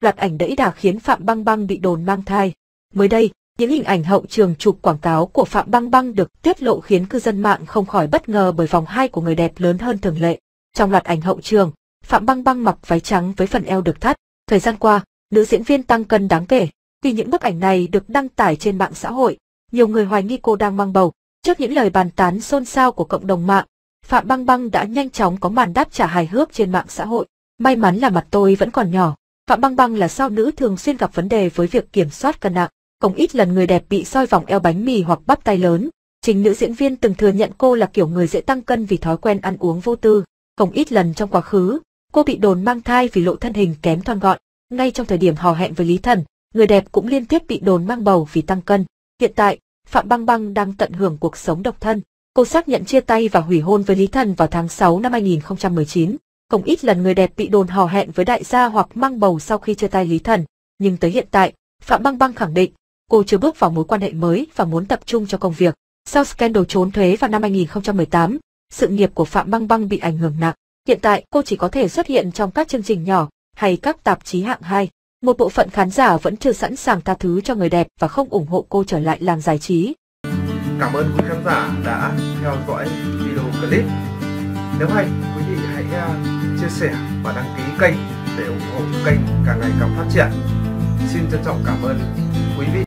loạt ảnh đẫy đà khiến Phạm Băng Băng bị đồn mang thai. Mới đây, những hình ảnh hậu trường chụp quảng cáo của Phạm Băng Băng được tiết lộ khiến cư dân mạng không khỏi bất ngờ bởi vòng hai của người đẹp lớn hơn thường lệ. Trong loạt ảnh hậu trường, Phạm Băng Băng mặc váy trắng với phần eo được thắt. Thời gian qua, nữ diễn viên tăng cân đáng kể. Khi những bức ảnh này được đăng tải trên mạng xã hội, nhiều người hoài nghi cô đang mang bầu. Trước những lời bàn tán xôn xao của cộng đồng mạng, Phạm Băng Băng đã nhanh chóng có màn đáp trả hài hước trên mạng xã hội. May mắn là mặt tôi vẫn còn nhỏ. Phạm Băng Băng là sao nữ thường xuyên gặp vấn đề với việc kiểm soát cân nặng. Không ít lần người đẹp bị soi vòng eo bánh mì hoặc bắp tay lớn. Chính nữ diễn viên từng thừa nhận cô là kiểu người dễ tăng cân vì thói quen ăn uống vô tư. Không ít lần trong quá khứ, cô bị đồn mang thai vì lộ thân hình kém thon gọn. Ngay trong thời điểm hò hẹn với Lý Thần, người đẹp cũng liên tiếp bị đồn mang bầu vì tăng cân. Hiện tại, Phạm Băng Băng đang tận hưởng cuộc sống độc thân. Cô xác nhận chia tay và hủy hôn với Lý Thần vào tháng 6 năm 2019. Không ít lần người đẹp bị đồn hò hẹn với đại gia hoặc mang bầu sau khi chia tay Lý Thần. Nhưng tới hiện tại, Phạm Băng Băng khẳng định, cô chưa bước vào mối quan hệ mới và muốn tập trung cho công việc. Sau scandal trốn thuế vào năm 2018, sự nghiệp của Phạm Băng Băng bị ảnh hưởng nặng. Hiện tại cô chỉ có thể xuất hiện trong các chương trình nhỏ hay các tạp chí hạng 2. Một bộ phận khán giả vẫn chưa sẵn sàng tha thứ cho người đẹp và không ủng hộ cô trở lại làng giải trí. Cảm ơn quý khán giả đã theo dõi video clip. Nếu hay, quý vị hãy uh, chia sẻ và đăng ký kênh để ủng hộ kênh càng ngày càng phát triển. Xin trân trọng cảm ơn quý vị.